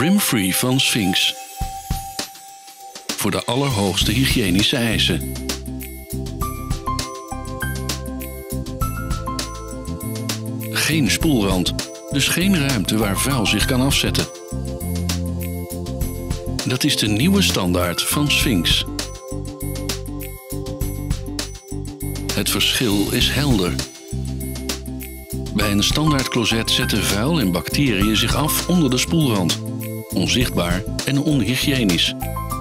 Rimfree van Sphinx. Voor de allerhoogste hygiënische eisen. Geen spoelrand, dus geen ruimte waar vuil zich kan afzetten. Dat is de nieuwe standaard van Sphinx. Het verschil is helder. Bij een standaard closet zetten vuil en bacteriën zich af onder de spoelrand. Onzichtbaar en onhygiënisch.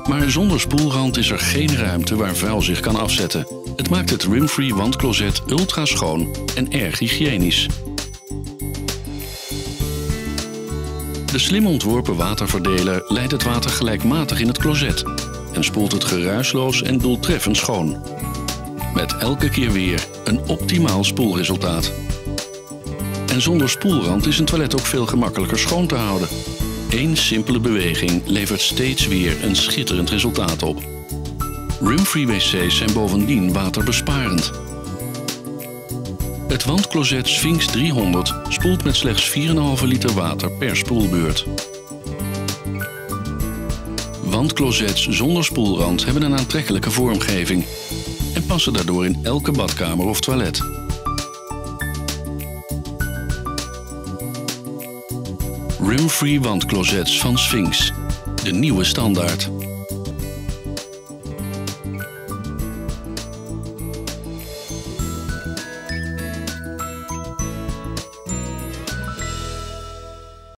Maar zonder spoelrand is er geen ruimte waar vuil zich kan afzetten. Het maakt het rimfree wandcloset ultra schoon en erg hygiënisch. De slim ontworpen waterverdeler leidt het water gelijkmatig in het closet en spoelt het geruisloos en doeltreffend schoon. Met elke keer weer een optimaal spoelresultaat. En zonder spoelrand is een toilet ook veel gemakkelijker schoon te houden. Eén simpele beweging levert steeds weer een schitterend resultaat op. Rimfree wc's zijn bovendien waterbesparend. Het wandcloset Sphinx 300 spoelt met slechts 4,5 liter water per spoelbeurt. Wandclosets zonder spoelrand hebben een aantrekkelijke vormgeving en passen daardoor in elke badkamer of toilet. Rimfree wandclosets van Sphinx, de nieuwe standaard.